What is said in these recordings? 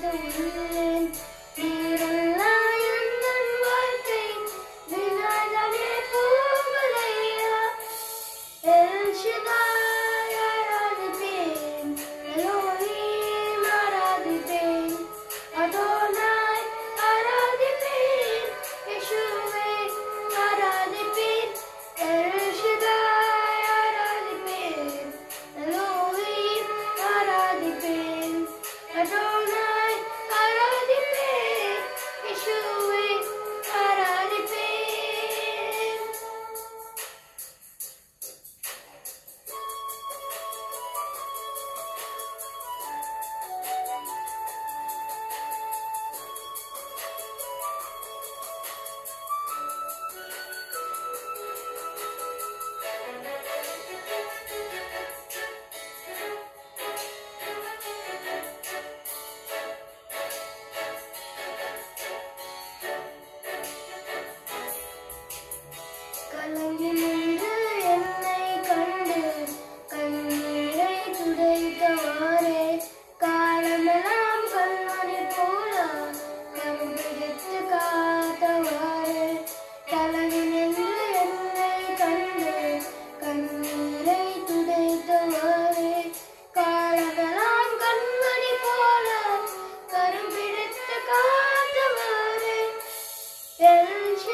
Thank you.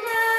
today.